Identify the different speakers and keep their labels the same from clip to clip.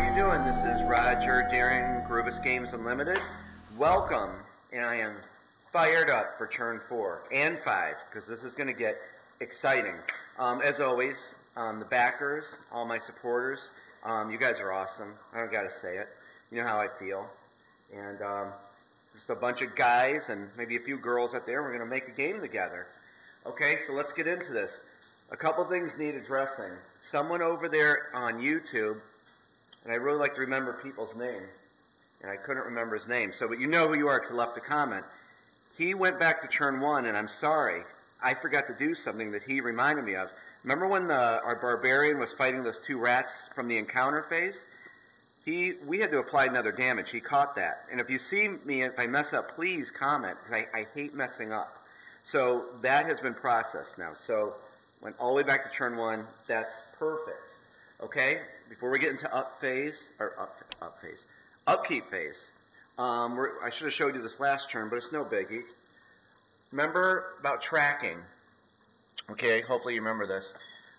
Speaker 1: are you doing? This is Roger Daring, Groovus Games Unlimited. Welcome, and I am fired up for turn four and five because this is going to get exciting. Um, as always, um, the backers, all my supporters, um, you guys are awesome. I don't got to say it. You know how I feel. And um, just a bunch of guys and maybe a few girls out there. We're going to make a game together. Okay, so let's get into this. A couple things need addressing. Someone over there on YouTube, and I really like to remember people's name, and I couldn't remember his name. So, but you know who you are because left a comment. He went back to turn one, and I'm sorry. I forgot to do something that he reminded me of. Remember when the, our barbarian was fighting those two rats from the encounter phase? He, we had to apply another damage. He caught that. And if you see me, if I mess up, please comment, because I, I hate messing up. So that has been processed now. So went all the way back to turn one. That's perfect. Okay? Before we get into up phase, or up, up phase, upkeep phase, um, I should have showed you this last term, but it's no biggie. Remember about tracking. Okay, hopefully you remember this.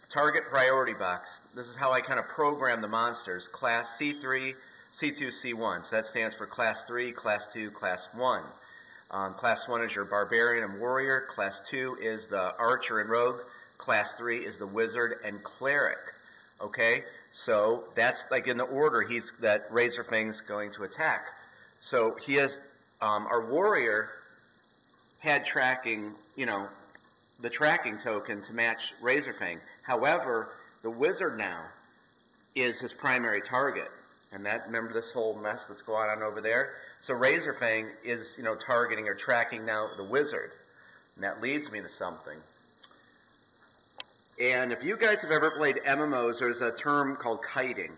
Speaker 1: Target priority box. This is how I kind of program the monsters. Class C3, C2, C1. So that stands for Class 3, Class 2, Class 1. Um, class 1 is your Barbarian and Warrior. Class 2 is the Archer and Rogue. Class 3 is the Wizard and Cleric. Okay? So that's like in the order he's that Razorfang's going to attack. So he has um, our Warrior had tracking, you know, the tracking token to match Razorfang. However, the wizard now is his primary target. And that remember this whole mess that's going on over there? So Razorfang is, you know, targeting or tracking now the wizard. And that leads me to something. And if you guys have ever played MMOs, there's a term called kiting.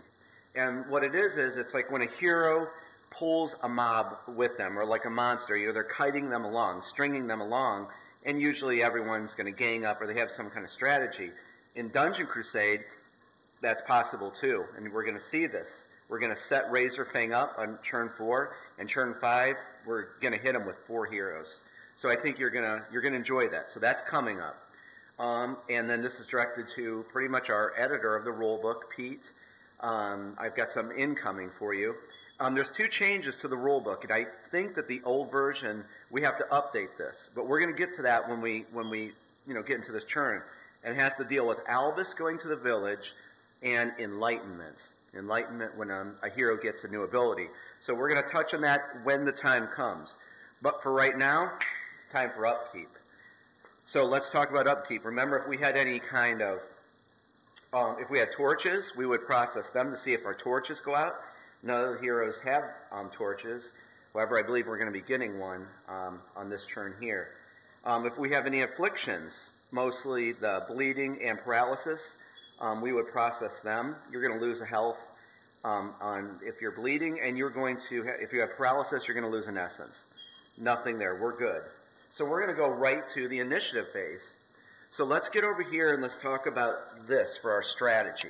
Speaker 1: And what it is is it's like when a hero pulls a mob with them, or like a monster, you know, they're kiting them along, stringing them along, and usually everyone's going to gang up or they have some kind of strategy. In Dungeon Crusade, that's possible too, and we're going to see this. We're going to set Razor Fang up on turn four, and turn five, we're going to hit him with four heroes. So I think you're going to you're going to enjoy that. So that's coming up. Um, and then this is directed to pretty much our editor of the rulebook, Pete. Um, I've got some incoming for you. Um, there's two changes to the rulebook, and I think that the old version we have to update this, but we're going to get to that when we when we you know get into this turn, and it has to deal with Albus going to the village and enlightenment. Enlightenment when um, a hero gets a new ability. So we're going to touch on that when the time comes. But for right now, it's time for upkeep. So let's talk about upkeep. Remember, if we had any kind of, um, if we had torches, we would process them to see if our torches go out. None of the heroes have um, torches. However, I believe we're going to be getting one um, on this turn here. Um, if we have any afflictions, mostly the bleeding and paralysis, um, we would process them. You're going to lose a health um, on if you're bleeding, and you're going to, if you have paralysis, you're going to lose an essence. Nothing there. We're good. So we're going to go right to the initiative phase. So let's get over here and let's talk about this for our strategy.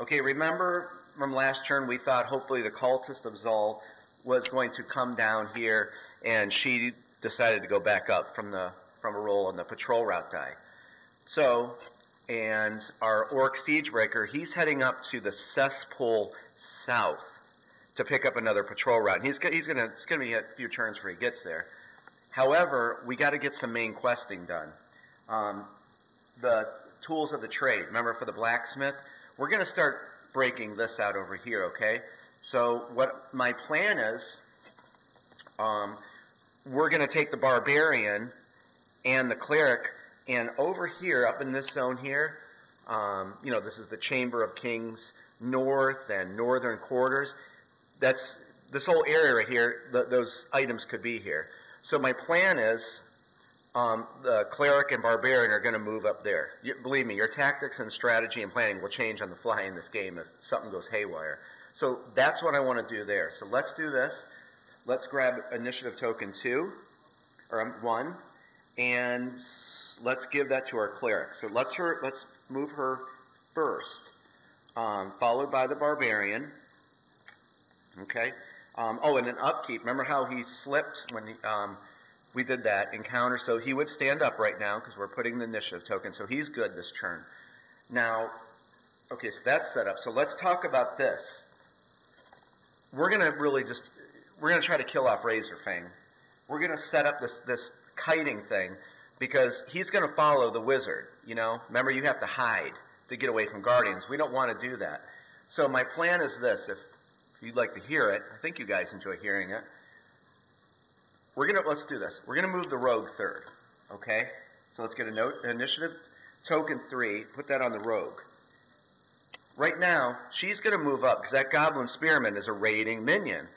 Speaker 1: Okay, remember from last turn, we thought hopefully the cultist of Xul was going to come down here, and she decided to go back up from the from a roll on the patrol route die. So, and our orc siegebreaker, he's heading up to the cesspool south to pick up another patrol route. And he's he's gonna it's gonna be a few turns before he gets there. However, we got to get some main questing done. Um, the tools of the trade. Remember for the blacksmith, we're going to start breaking this out over here, okay? So what my plan is, um, we're going to take the barbarian and the cleric, and over here, up in this zone here, um, you know, this is the Chamber of Kings North and Northern Quarters. That's this whole area right here. The, those items could be here. So my plan is um, the cleric and barbarian are going to move up there. You, believe me, your tactics and strategy and planning will change on the fly in this game if something goes haywire. So that's what I want to do there. So let's do this. Let's grab initiative token two, or um, one, and let's give that to our cleric. So let's her, let's move her first, um, followed by the barbarian. Okay. Um, oh, and an upkeep. Remember how he slipped when he, um, we did that encounter. So he would stand up right now because we're putting the initiative token. So he's good this turn. Now, okay, so that's set up. So let's talk about this. we're going to really just, we're going to try to kill off Razor Fang. We're going to set up this, this kiting thing because he's going to follow the wizard, you know? Remember, you have to hide to get away from Guardians. We don't want to do that. So my plan is this, if you'd like to hear it, I think you guys enjoy hearing it. We're going to, let's do this. We're going to move the rogue third, okay? So let's get a note, initiative token three, put that on the rogue. Right now, she's going to move up because that goblin spearman is a raiding minion.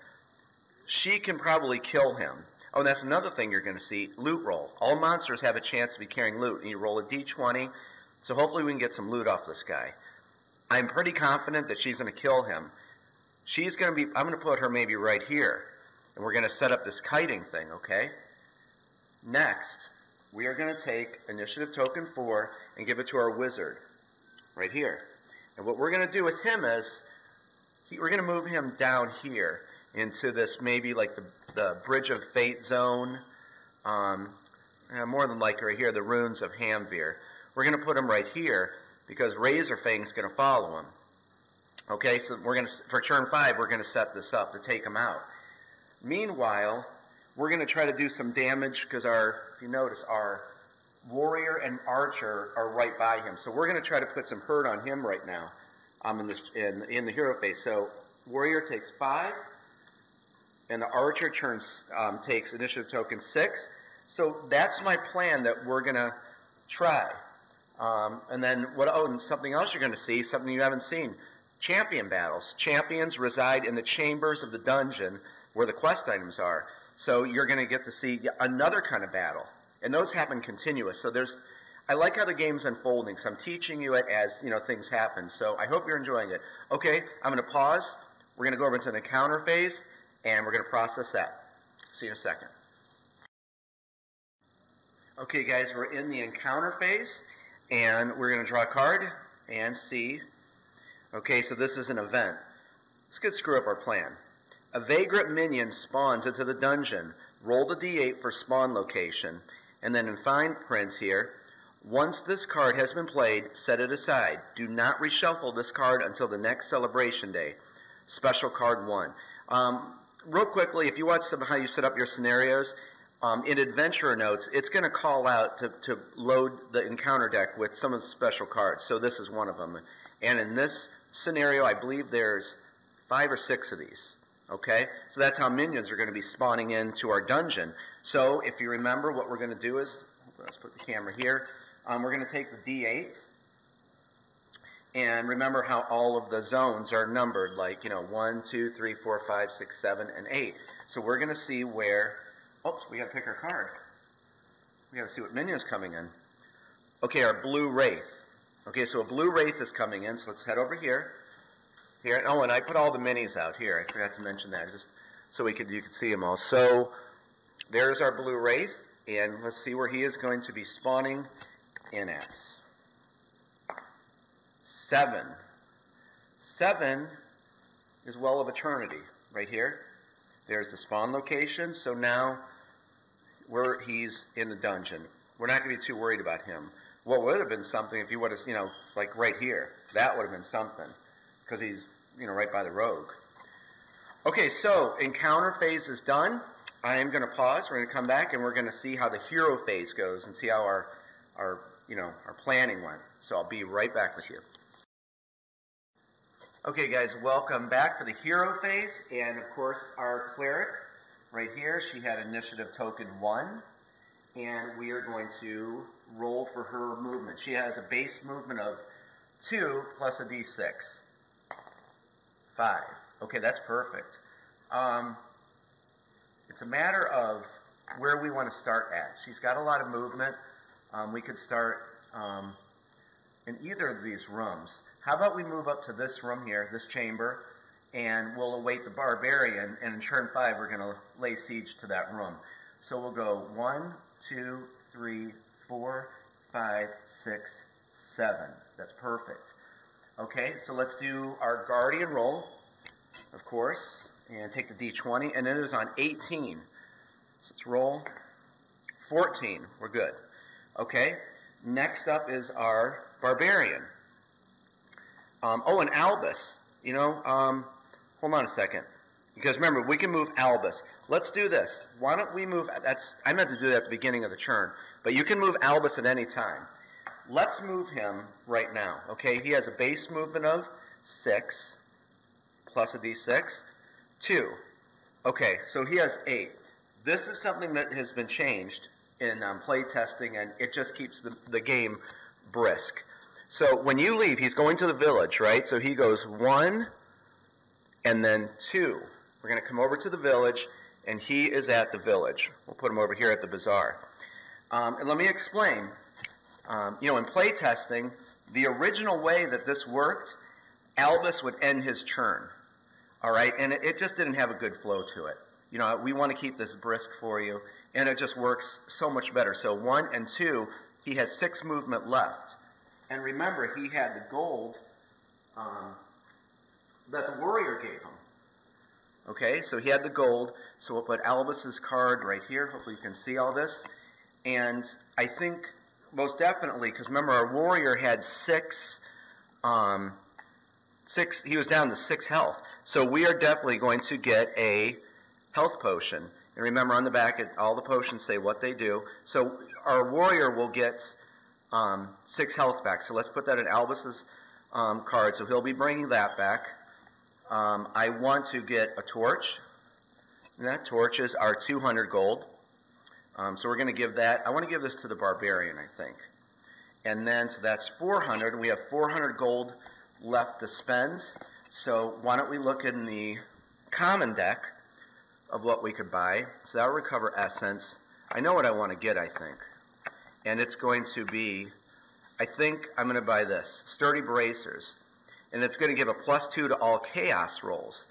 Speaker 1: She can probably kill him. Oh, and that's another thing you're going to see loot roll. All monsters have a chance to be carrying loot, and you roll a d20. So hopefully we can get some loot off this guy. I'm pretty confident that she's going to kill him. She's going to be, I'm going to put her maybe right here. And we're going to set up this kiting thing, okay? Next, we are going to take initiative token 4 and give it to our wizard right here. And what we're going to do with him is he, we're going to move him down here into this maybe like the, the Bridge of Fate zone. Um, more than likely right here, the runes of Hamvir. We're going to put him right here because Razor Fang's going to follow him. Okay, so we're going to, for turn 5, we're going to set this up to take him out. Meanwhile, we're going to try to do some damage because our, if you notice, our warrior and archer are right by him. So we're going to try to put some hurt on him right now um, in, this, in, in the hero phase. So warrior takes 5, and the archer turns, um, takes initiative token 6. So that's my plan that we're going to try. Um, and then what? Oh, and something else you're going to see, something you haven't seen. Champion battles. Champions reside in the chambers of the dungeon where the quest items are. So you're going to get to see another kind of battle, and those happen continuous. So there's, I like how the game's unfolding. So I'm teaching you it as you know things happen. So I hope you're enjoying it. Okay, I'm going to pause. We're going to go over into the encounter phase, and we're going to process that. See you in a second. Okay, guys, we're in the encounter phase. And we're going to draw a card and see. Okay, so this is an event. This could screw up our plan. A vagrant minion spawns into the dungeon. Roll the d8 for spawn location. And then in fine print here, once this card has been played, set it aside. Do not reshuffle this card until the next celebration day. Special card one. Um, real quickly, if you watch some how you set up your scenarios, um, in Adventurer Notes, it's going to call out to, to load the encounter deck with some of the special cards. So this is one of them. And in this scenario, I believe there's five or six of these. Okay? So that's how minions are going to be spawning into our dungeon. So if you remember, what we're going to do is, let's put the camera here. Um, we're going to take the D8. And remember how all of the zones are numbered, like, you know, 1, 2, 3, 4, 5, 6, 7, and 8. So we're going to see where Oops, we gotta pick our card. We gotta see what minion's coming in. Okay, our blue wraith. Okay, so a blue wraith is coming in, so let's head over here. Here, oh, and I put all the minis out here. I forgot to mention that, just so we could you could see them all. So there's our blue wraith, and let's see where he is going to be spawning in at. Seven. Seven is Well of Eternity, right here. There's the spawn location, so now where he's in the dungeon. We're not going to be too worried about him. What would have been something if you would have, you know, like right here. That would have been something because he's, you know, right by the rogue. Okay, so encounter phase is done. I am going to pause. We're going to come back and we're going to see how the hero phase goes and see how our, our, you know, our planning went. So I'll be right back with you. Okay, guys, welcome back for the hero phase. And of course, our cleric right here, she had initiative token one. And we are going to roll for her movement. She has a base movement of two plus a d6. Five. Okay, that's perfect. Um, it's a matter of where we want to start at. She's got a lot of movement. Um, we could start um, in either of these rooms. How about we move up to this room here, this chamber, and we'll await the barbarian, and in turn five, we're going to lay siege to that room. So we'll go one, two, three, four, five, six, seven. That's perfect. Okay, so let's do our guardian roll, of course, and take the d20, and it is on 18. So let's roll 14. We're good. Okay, next up is our barbarian. Um, oh, and Albus. You know, um, hold on a second. Because remember, we can move Albus. Let's do this. Why don't we move? That's I meant to do that at the beginning of the churn, but you can move Albus at any time. Let's move him right now. Okay, he has a base movement of six plus a d6, two. Okay, so he has eight. This is something that has been changed in um, play testing, and it just keeps the, the game brisk. So when you leave, he's going to the village, right? So he goes one and then two. We're going to come over to the village, and he is at the village. We'll put him over here at the bazaar. Um, and let me explain. Um, you know, in play testing, the original way that this worked, Albus would end his turn. All right, and it, it just didn't have a good flow to it. You know, we want to keep this brisk for you, and it just works so much better. So one and two, he has six movement left. And remember, he had the gold um, that the warrior gave him. Okay, so he had the gold. So we'll put Albus's card right here. Hopefully you can see all this. And I think most definitely, because remember our warrior had six, um, six. He was down to six health. So we are definitely going to get a health potion. And remember on the back, it, all the potions say what they do. So our warrior will get um, six health back. So let's put that in Albus's um, card. So he'll be bringing that back. Um, I want to get a torch. And that torch is our 200 gold. Um, so we're going to give that. I want to give this to the barbarian, I think. And then, so that's 400, we have 400 gold left to spend. So why don't we look in the common deck of what we could buy. So that'll recover essence. I know what I want to get, I think. And it's going to be, I think I'm going to buy this, Sturdy Bracers and it's going to give a plus two to all chaos rolls.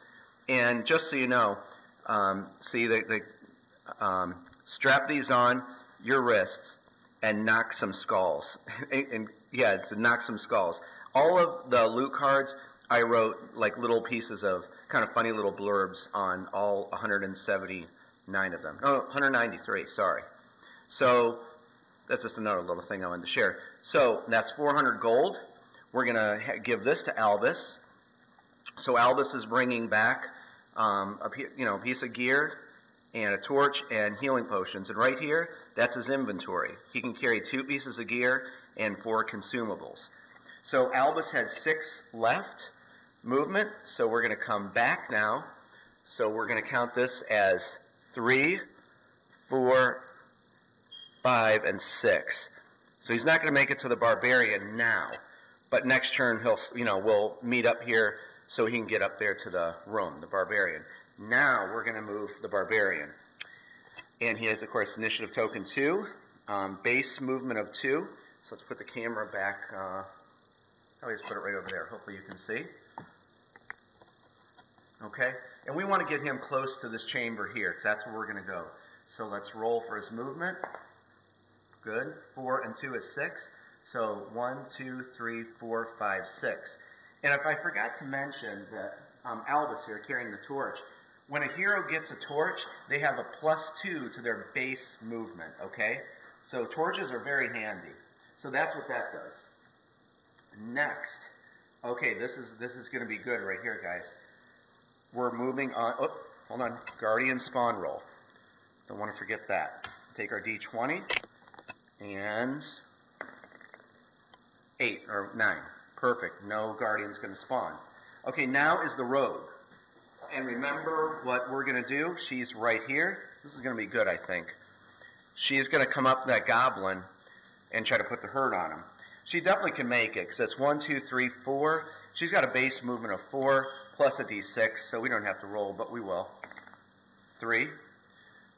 Speaker 1: And just so you know, um, see, the, the um, strap these on your wrists and knock some skulls. and, and, yeah, it's knock some skulls. All of the loot cards, I wrote like little pieces of kind of funny little blurbs on all 179 of them. No, 193, sorry. So that's just another little thing I wanted to share. So that's 400 gold. We're going to give this to Albus. So Albus is bringing back um, a you know piece of gear and a torch and healing potions. And right here, that's his inventory. He can carry two pieces of gear and four consumables. So Albus had six left movement. So we're going to come back now. So we're going to count this as three, four, five, and six. So he's not going to make it to the barbarian now. But next turn, he'll, you know, we'll meet up here so he can get up there to the room, the barbarian. Now we're going to move the barbarian. And he has, of course, initiative token 2, um, base movement of 2. So let's put the camera back. Uh, I'll just put it right over there. Hopefully you can see. Okay? And we want to get him close to this chamber here, because that's where we're going to go. So let's roll for his movement. Good. 4 and 2 is 6. So one, two, three, four, five, six. And if I forgot to mention that um, Albus here carrying the torch, when a hero gets a torch, they have a plus two to their base movement, okay? So torches are very handy. So that's what that does. Next, okay, this is this is going to be good right here, guys. We're moving on. Oh, hold on. Guardian spawn roll. Don't want to forget that. Take our d20 and Eight or nine. Perfect. No guardian's going to spawn. Okay, now is the rogue. And remember what we're going to do? She's right here. This is going to be good, I think. She's going to come up that goblin and try to put the hurt on him. She definitely can make it because it's one, two, three, four. She's got a base movement of four plus a d6, so we don't have to roll, but we will. Three.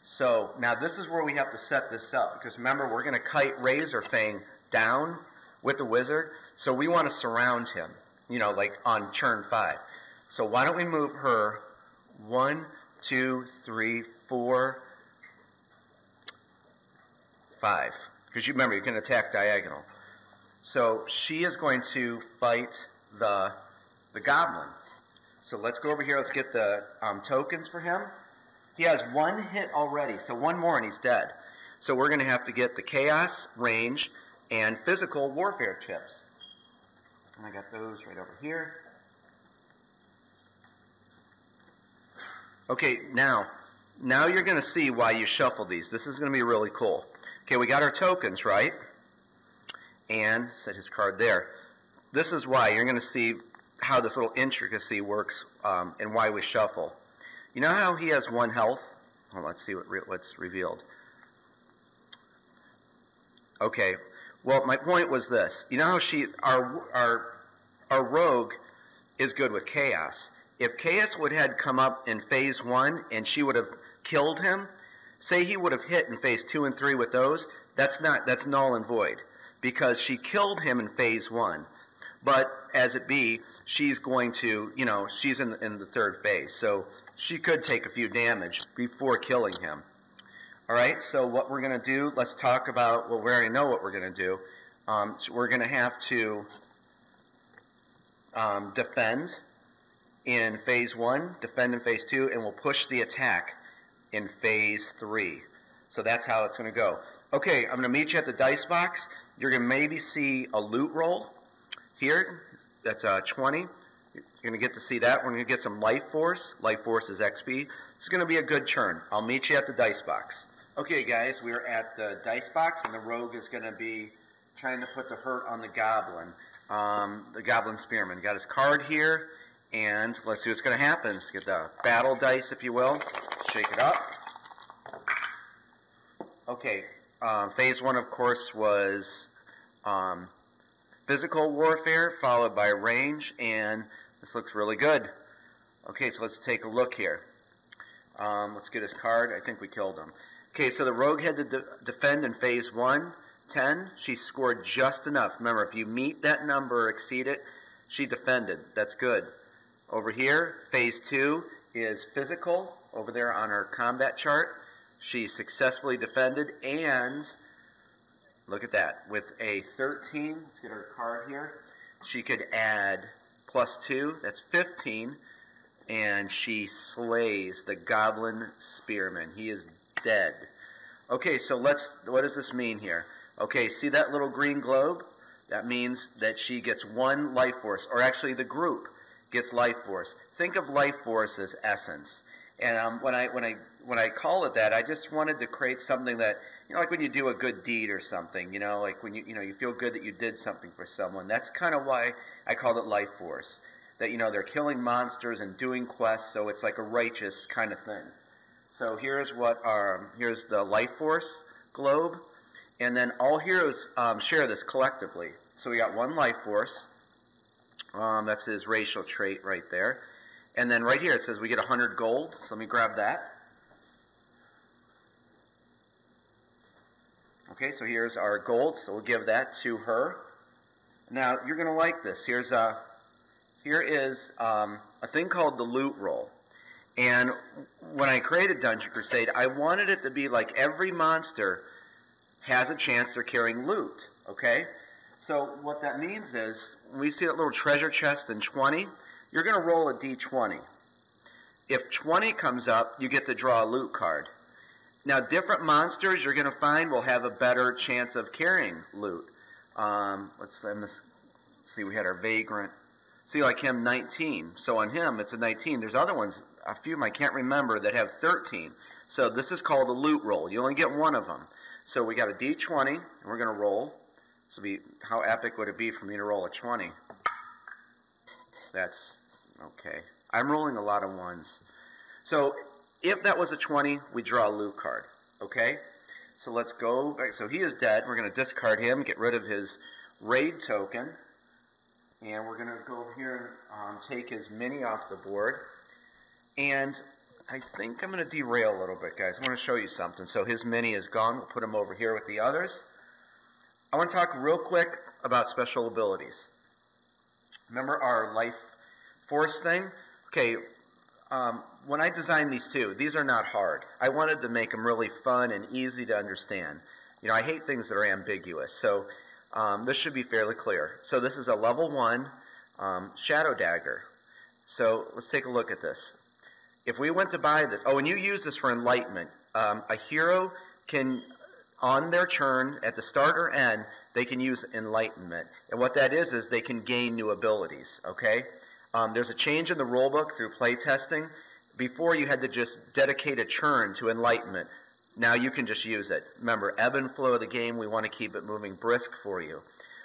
Speaker 1: So now this is where we have to set this up because remember, we're going to kite Razorfang down with the wizard. So we want to surround him, you know, like on churn five. So why don't we move her one, two, three, four, five? Because you remember, you can attack diagonal. So she is going to fight the, the goblin. So let's go over here. Let's get the um, tokens for him. He has one hit already, so one more and he's dead. So we're going to have to get the chaos range and physical warfare chips. And I got those right over here. Okay, now, now you're going to see why you shuffle these. This is going to be really cool. Okay, we got our tokens, right? And set his card there. This is why you're going to see how this little intricacy works um, and why we shuffle. You know how he has one health? Well, let's see what re what's revealed. Okay. Well, my point was this. You know how she our our our rogue is good with chaos. If chaos would had come up in phase one and she would have killed him, say he would have hit in phase two and three with those, that's not that's null and void because she killed him in phase one. But as it be, she's going to, you know, she's in, in the third phase. So she could take a few damage before killing him. All right, so what we're going to do, let's talk about, well, we already know what we're going to do. Um, so we're going to have to um, defend in phase one, defend in phase two, and we'll push the attack in phase three. So that's how it's going to go. Okay, I'm going to meet you at the dice box. You're going to maybe see a loot roll here. That's uh, 20. You're going to get to see that. We're going to get some life force. Life force is XP. It's going to be a good turn. I'll meet you at the dice box. Okay, guys, we're at the dice box, and the rogue is going to be trying to put the hurt on the goblin. Um, the goblin spearman got his card here, and let's see what's going to happen. Let's get the battle dice, if you will. Shake it up. Okay, um, phase one, of course, was um, physical warfare, followed by range, and this looks really good. Okay, so let's take a look here. Um, let's get his card. I think we killed him. Okay, so the rogue had to de defend in phase one, 10. She scored just enough. Remember, if you meet that number or exceed it, she defended. That's good. Over here, phase two is physical. Over there on her combat chart, she successfully defended and look at that. With a 13, let's get her card here, she could add plus two, that's 15, and she slays the goblin spearman. He is dead. Okay, so let's, what does this mean here? Okay, see that little green globe? That means that she gets one life force, or actually the group gets life force. Think of life force as essence. And um, when I when I when I call it that, I just wanted to create something that you know, like when you do a good deed or something. You know, like when you you know you feel good that you did something for someone. That's kind of why I called it life force. That you know they're killing monsters and doing quests, so it's like a righteous kind of thing. So here's what our here's the life force globe, and then all heroes um, share this collectively. So we got one life force. Um, that's his racial trait right there. And then right here it says we get 100 gold. So let me grab that. Okay, so here's our gold. So we'll give that to her. Now you're going to like this. Here's a here is um, a thing called the loot roll. And when I created Dungeon Crusade, I wanted it to be like every monster has a chance they're carrying loot. Okay? So what that means is, when we see that little treasure chest in 20, you're going to roll a d20. If 20 comes up, you get to draw a loot card. Now, different monsters you're going to find will have a better chance of carrying loot. Um, let's, let's see, we had our vagrant. See, like him, 19. So on him, it's a 19. There's other ones, a few of them I can't remember, that have 13. So this is called a loot roll. You only get one of them. So we got a d20, and we're going to roll. So be, how epic would it be for me to roll a 20? That's okay. I'm rolling a lot of ones. So if that was a 20, we draw a loot card. Okay? So let's go. So he is dead. We're going to discard him, get rid of his raid token. And we're going to go over here and um, take his mini off the board. And I think I'm going to derail a little bit, guys. I want to show you something. So his mini is gone. We'll put him over here with the others. I want to talk real quick about special abilities. Remember our life force thing? Okay, um, when I designed these two, these are not hard. I wanted to make them really fun and easy to understand. You know, I hate things that are ambiguous, so um, this should be fairly clear. So this is a level one um, shadow dagger. So let's take a look at this. If we went to buy this, oh, and you use this for enlightenment. Um, a hero can on their turn, at the start or end, they can use enlightenment. And what that is, is they can gain new abilities, okay? Um, there's a change in the rulebook through playtesting before you had to just dedicate a churn to enlightenment. Now you can just use it. Remember, ebb and flow of the game, we want to keep it moving brisk for you.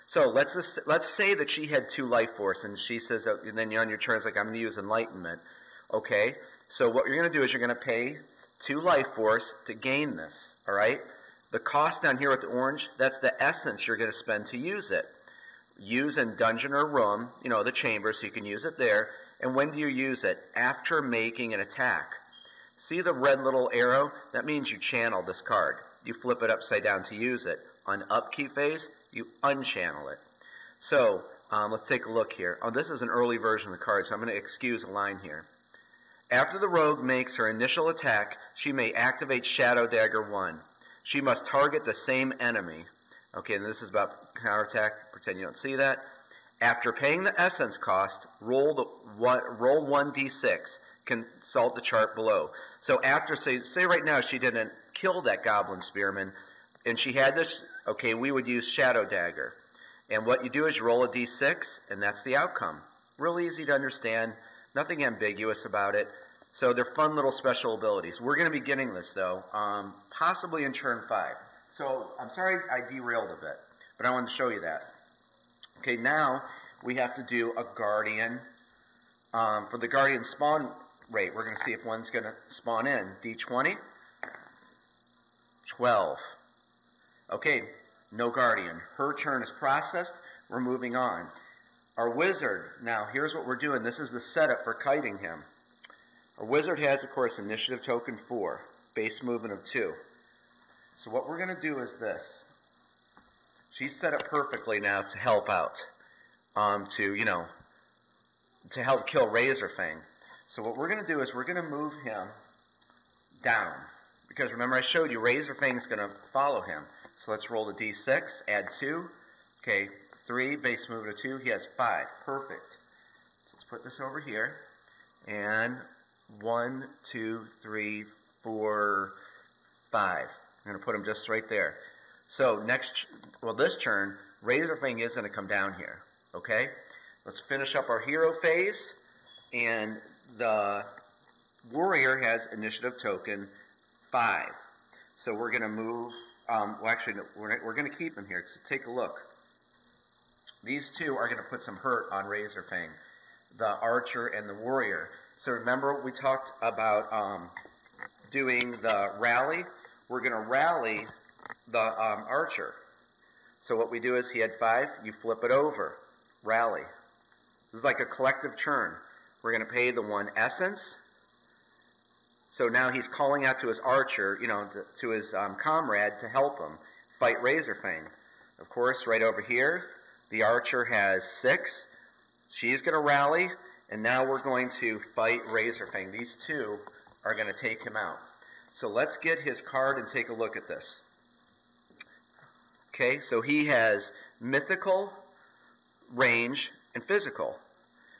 Speaker 1: So let's just, let's say that she had two life force, and she says, oh, and then you're on your turn, it's like I'm going to use enlightenment. Okay, so what you're going to do is you're going to pay two life force to gain this. All right, the cost down here with the orange, that's the essence you're going to spend to use it. Use in dungeon or room, you know, the chamber, so you can use it there. And when do you use it? After making an attack. See the red little arrow? That means you channel this card. You flip it upside down to use it. On upkeep phase, you unchannel it. So um, let's take a look here. Oh, this is an early version of the card, so I'm going to excuse a line here. After the rogue makes her initial attack, she may activate Shadow Dagger 1. She must target the same enemy. Okay, and this is about counterattack. Pretend you don't see that. After paying the essence cost, roll the one, roll 1d6. Consult the chart below. So after say say right now she didn't kill that goblin spearman, and she had this. Okay, we would use shadow dagger, and what you do is you roll a d6, and that's the outcome. Real easy to understand. Nothing ambiguous about it. So they're fun little special abilities. We're going to be getting this though, um, possibly in turn five. So I'm sorry I derailed a bit, but I wanted to show you that. Okay, now we have to do a guardian. Um, for the guardian spawn rate, we're going to see if one's going to spawn in. D20, 12. Okay, no guardian. Her turn is processed. We're moving on. Our wizard, now here's what we're doing. This is the setup for kiting him. Our wizard has, of course, initiative token 4, base movement of 2. So what we're going to do is this. She's set up perfectly now to help out, um, to, you know, to help kill Razorfang. So what we're going to do is we're going to move him down. Because remember I showed you Razorfang is going to follow him. So let's roll the d6, add 2. Okay, 3, base movement of 2. He has 5. Perfect. So let's put this over here. And 1, 2, 3, 4, 5. I'm going to put them just right there. So next, well, this turn, Razorfang is going to come down here. Okay? Let's finish up our hero phase. And the warrior has initiative token 5. So we're going to move, um, well, actually, we're, we're going to keep him here. So take a look. These two are going to put some hurt on Razorfang, the archer and the warrior. So remember we talked about um, doing the rally? We're going to rally the um, archer. So what we do is he had five, you flip it over, rally. This is like a collective churn. We're going to pay the one essence. So now he's calling out to his archer, you know, to, to his um, comrade to help him fight Razorfang. Of course, right over here, the archer has six. She's going to rally, and now we're going to fight Razorfang. These two are going to take him out. So let's get his card and take a look at this. Okay, so he has mythical, range, and physical.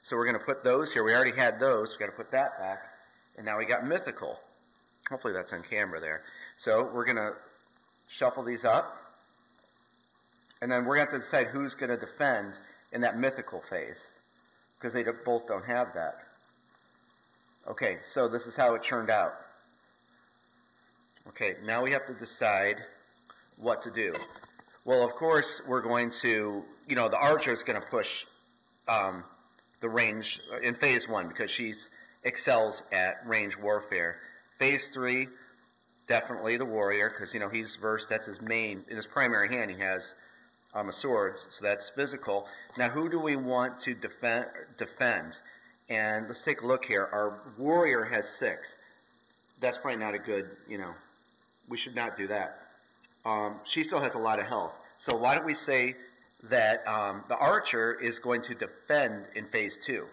Speaker 1: So we're going to put those here. We already had those. We've got to put that back. And now we got mythical. Hopefully that's on camera there. So we're going to shuffle these up. And then we're going to have to decide who's going to defend in that mythical phase. Because they both don't have that. Okay, so this is how it turned out. Okay, now we have to decide what to do. Well, of course, we're going to, you know, the archer is going to push um, the range in phase one because she excels at range warfare. Phase three, definitely the warrior because, you know, he's versed, that's his main, in his primary hand, he has um, a sword, so that's physical. Now, who do we want to defend? defend? And let's take a look here. Our warrior has six. That's probably not a good, you know, we should not do that um, she still has a lot of health. So why don't we say that um, the archer is going to defend in phase two?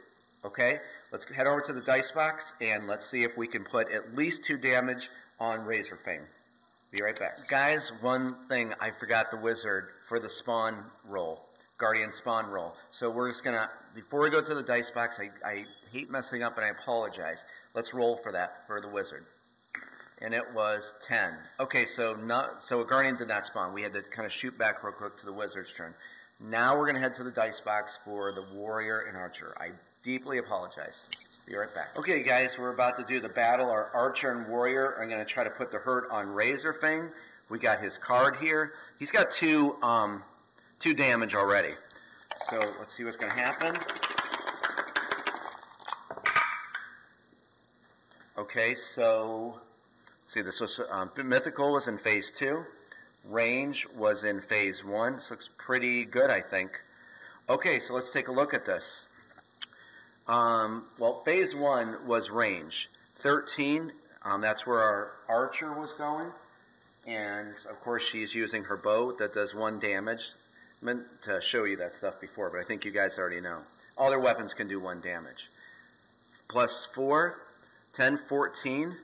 Speaker 1: Okay, let's head over to the dice box and let's see if we can put at least two damage on Razorfang. Be right back. Guys, one thing I forgot the wizard for the spawn roll, guardian spawn roll. So we're just gonna, before we go to the dice box, I, I hate messing up and I apologize. Let's roll for that for the wizard and it was 10. Okay, so not so a guardian did not spawn. We had to kind of shoot back real quick to the wizard's turn. Now we're going to head to the dice box for the warrior and archer. I deeply apologize. Be
Speaker 2: right back.
Speaker 1: Okay, guys, we're about to do the battle. Our archer and warrior are going to try to put the hurt on Razorfang. We got his card here. He's got two, um, two damage already. So let's see what's going to happen. Okay, so see, this was um, mythical was in phase two. Range was in phase one. This looks pretty good, I think. Okay, so let's take a look at this. Um, well, phase one was range. 13, um, that's where our archer was going. And of course, she's using her bow that does one damage. I meant to show you that stuff before, but I think you guys already know. All their weapons can do one damage. Plus 4, 10, 14.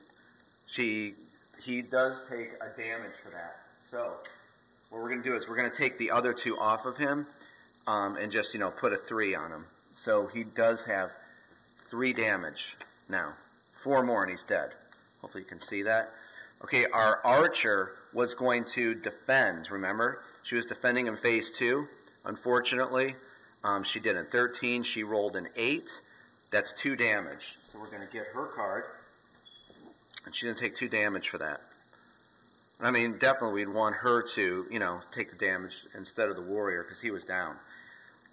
Speaker 1: She, he does take a damage for that. So, what we're going to do is we're going to take the other two off of him um, and just, you know, put a 3 on him. So he does have 3 damage now. 4 more and he's dead. Hopefully you can see that. Okay, our archer was going to defend, remember? She was defending in phase 2. Unfortunately, um, she did in 13. She rolled an 8. That's 2 damage. So we're going to get her card. And she didn't take 2 damage for that. I mean, definitely we'd want her to, you know, take the damage instead of the warrior because he was down.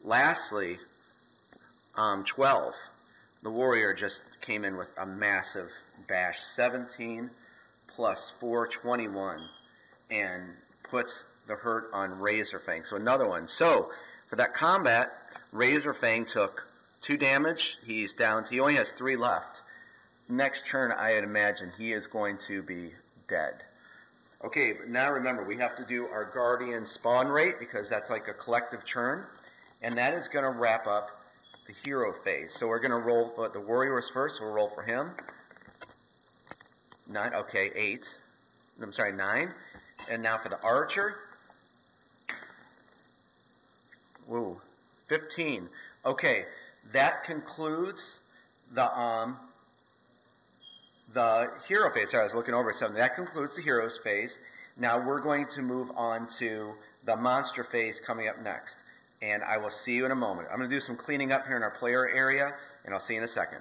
Speaker 1: Lastly, um, 12. The warrior just came in with a massive bash, 17 plus 421, and puts the hurt on Razor Fang. So another one. So for that combat, Razor Fang took two damage. He's down to, he only has three left. Next turn, I'd imagine he is going to be dead. Okay, now remember, we have to do our Guardian spawn rate because that's like a collective churn. And that is going to wrap up the hero phase. So we're going to roll, but the warriors first. We'll roll for him. Nine, okay, eight. I'm sorry, nine. And now for the archer. Woo, 15. Okay, that concludes the um, the hero phase. Sorry, I was looking over something. That concludes the heroes phase. Now we're going to move on to the monster phase coming up next. And I will see you in a moment. I'm going to do some cleaning up here in our player area, and I'll see you in a second.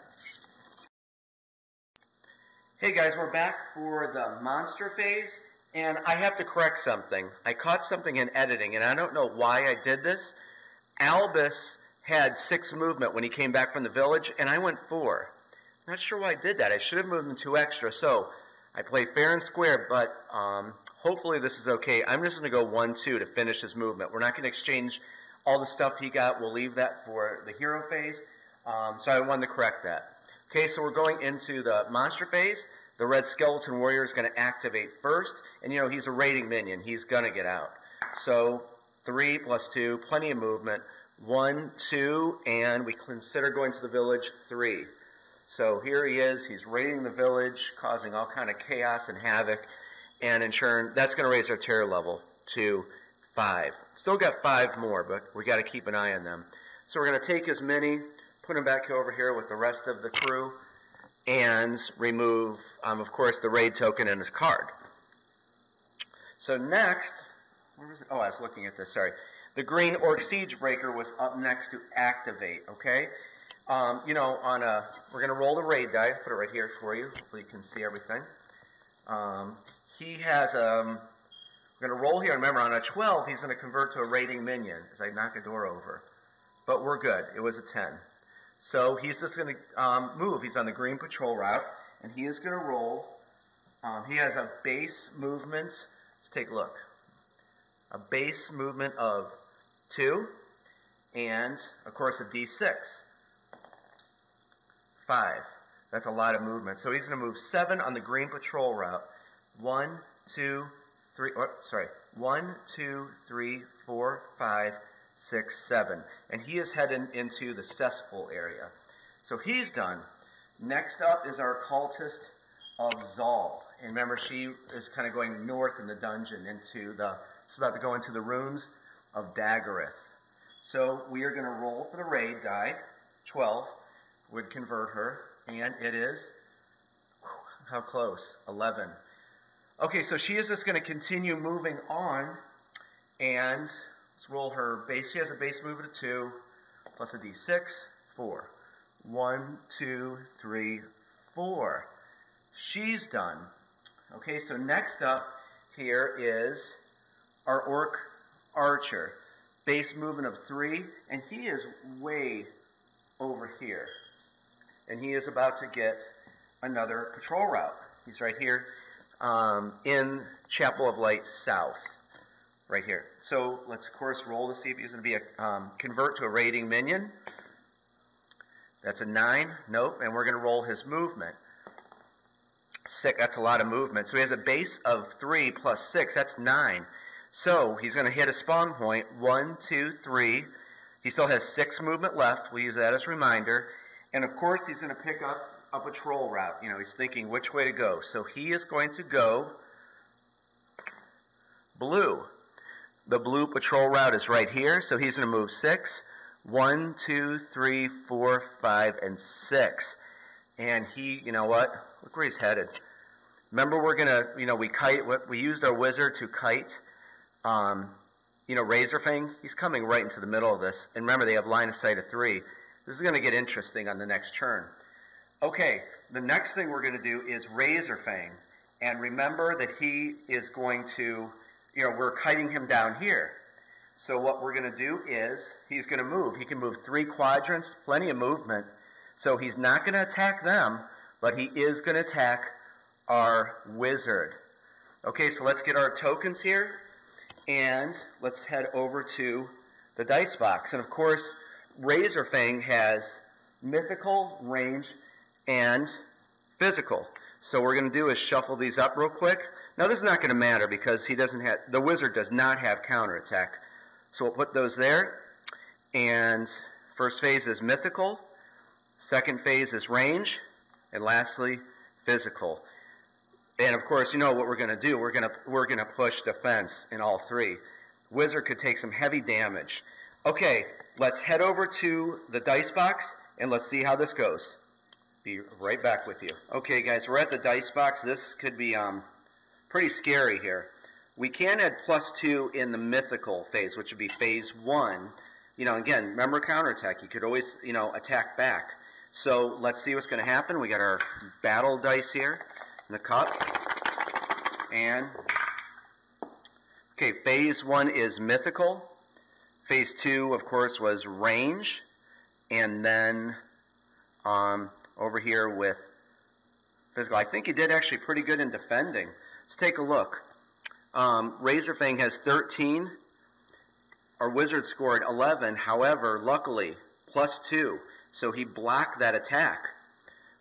Speaker 1: Hey guys, we're back for the monster phase, and I have to correct something. I caught something in editing, and I don't know why I did this. Albus had six movement when he came back from the village, and I went four. Not sure why I did that. I should have moved him two extra. So I play fair and square, but um, hopefully this is okay. I'm just going to go one, two to finish his movement. We're not going to exchange all the stuff he got. We'll leave that for the hero phase. Um, so I wanted to correct that. Okay, so we're going into the monster phase. The red skeleton warrior is going to activate first, and you know he's a raiding minion. He's going to get out. So three plus two, plenty of movement. One, two, and we consider going to the village three. So here he is. He's raiding the village, causing all kind of chaos and havoc, and in turn, that's going to raise our terror level to five. Still got five more, but we got to keep an eye on them. So we're going to take as many, put them back over here with the rest of the crew, and remove, um, of course, the raid token and his card. So next? Oh, I was looking at this. Sorry. The green Orc Siege Breaker was up next to activate. Okay. Um, you know, on a we're going to roll the raid die. Put it right here for you. Hopefully you can see everything. Um, he has um, going to roll here. Remember, on a 12, he's going to convert to a raiding minion as I knock a door over. But we're good. It was a 10. So he's just going to um, move. He's on the green patrol route, and he is going to roll. Um, he has a base movement. Let's take a look. A base movement of 2, and, of course, a d6. 5. That's a lot of movement. So he's going to move 7 on the green patrol route. 1, 2, three, oh, sorry, one, two, three, four, five, six, seven. And he is heading into the cesspool area. So he's done. Next up is our cultist of Zal. And remember, she is kind of going north in the dungeon into the, she's about to go into the runes of Daggorath. So we are going to roll for the raid die. 12 would convert her. And it is, how close? 11. Okay, so she is just going to continue moving on, and let's roll her base. She has a base move of 2, plus a d6, 4. One, two, three, four. She's done. Okay, so next up here is our orc archer. Base movement of three, and he is way over here. And he is about to get another patrol route. He's right here um, in Chapel of Light South, right here. So let's, of course, roll to see if he's going to be a um, convert to a raiding minion. That's a 9. Nope. And we're going to roll his movement. 6. That's a lot of movement. So he has a base of 3 plus 6. That's 9. So he's going to hit a spawn point. 1, 2, 3. He still has 6 movement left. We'll use that as a reminder. And of course, he's going to pick up a patrol route. You know, he's thinking which way to go. So he is going to go blue. The blue patrol route is right here, so he's going to move six. One, two, three, four, five, and six. And he, you know what? Look where he's headed. Remember, we're going to, you know, we kite, what we used our wizard to kite, um, you know, Razorfang. He's coming right into the middle of this. And remember, they have line of sight of three. This is going to get interesting on the next turn. Okay, the next thing we're going to do is Razor Fang. And remember that he is going to, you know, we're kiting him down here. So what we're going to do is he's going to move. He can move three quadrants, plenty of movement. So he's not going to attack them, but he is going to attack our wizard. Okay, so let's get our tokens here. And let's head over to the dice box. And of course, Razor Fang has mythical, range, and physical. So what we're going to do is shuffle these up real quick. Now this is not going to matter because he doesn't have, the wizard does not have counterattack. So we'll put those there. And first phase is mythical. Second phase is range. And lastly, physical. And of course, you know what we're going to do. We're going to, we're going to push defense in all three. Wizard could take some heavy damage. Okay, let's head over to the dice box and let's see how this goes. Be right back with you. Okay, guys, we're at the dice box. This could be um, pretty scary here. We can add plus two in the mythical phase, which would be phase one. You know, again, remember counterattack. You could always, you know, attack back. So let's see what's going to happen. We got our battle dice here in the cup. And, okay, phase one is mythical. Phase two, of course, was range. And then um, over here with physical. I think he did actually pretty good in defending. Let's take a look. Um, Razorfang has 13. Our wizard scored 11. However, luckily, plus 2. So he blocked that attack.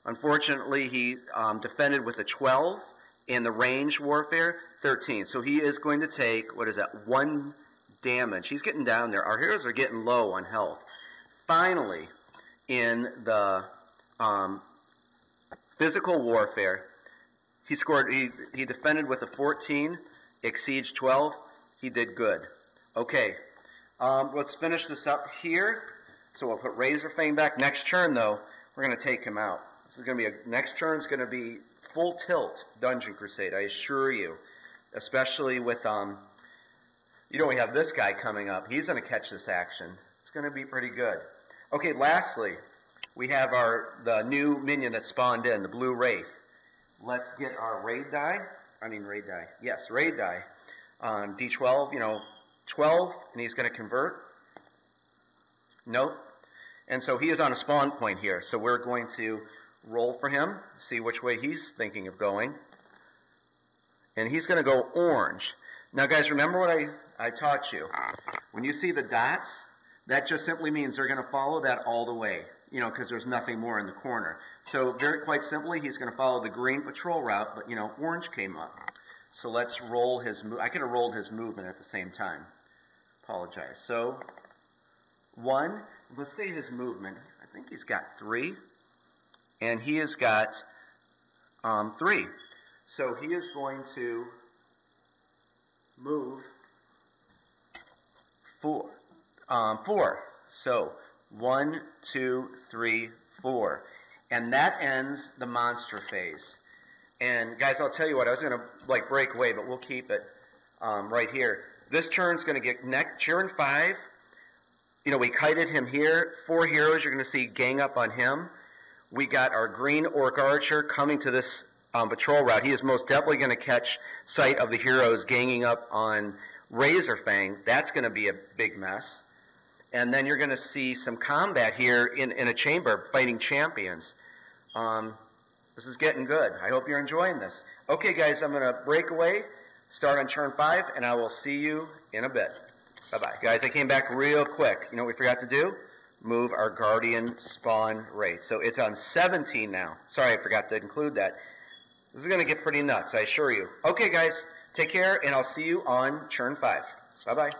Speaker 1: Unfortunately, he um, defended with a 12 in the range warfare, 13. So he is going to take, what is that, 1 damage. He's getting down there. Our heroes are getting low on health. Finally, in the um, physical warfare. He scored. He he defended with a 14, exceeds 12. He did good. Okay, um, let's finish this up here. So we'll put Razorfang back. Next turn, though, we're going to take him out. This is going to be a next turn is going to be full tilt Dungeon Crusade. I assure you, especially with um. You know we have this guy coming up. He's going to catch this action. It's going to be pretty good. Okay, lastly, we have our the new minion that spawned in, the blue wraith. Let's get our raid die. I mean raid die. Yes, raid die. On D12, you know, 12, and he's going to convert. Nope. And so he is on a spawn point here. So we're going to roll for him, see which way he's thinking of going. And he's going to go orange. Now, guys, remember what I, I taught you. When you see the dots, that just simply means they're going to follow that all the way you know, because there's nothing more in the corner. So very quite simply, he's going to follow the green patrol route, but you know, orange came up. So let's roll his. Mo- I could have rolled his movement at the same time. Apologize. So one. Let's say his movement. I think he's got three, and he has got um, three. So he is going to move four. Um, four. So one, two, three, four. And that ends the monster phase. And guys, I'll tell you what, I was going to like break away, but we'll keep it um, right here. This turn's going to get next, turn five. you know, we kited him here. Four heroes you're going to see gang up on him. We got our green orc archer coming to this um, patrol route. He is most definitely going to catch sight of the heroes ganging up on Razor Fang. That's going to be a big mess. And then you're going to see some combat here in, in a chamber fighting champions. Um, this is getting good. I hope you're enjoying this. Okay, guys, I'm going to break away, start on turn five, and I will see you in a bit. Bye-bye. Guys, I came back real quick. You know what we forgot to do? Move our Guardian spawn rate. So it's on 17 now. Sorry, I forgot to include that. This is going to get pretty nuts, I assure you. Okay, guys, take care, and I'll see you on turn five. Bye-bye.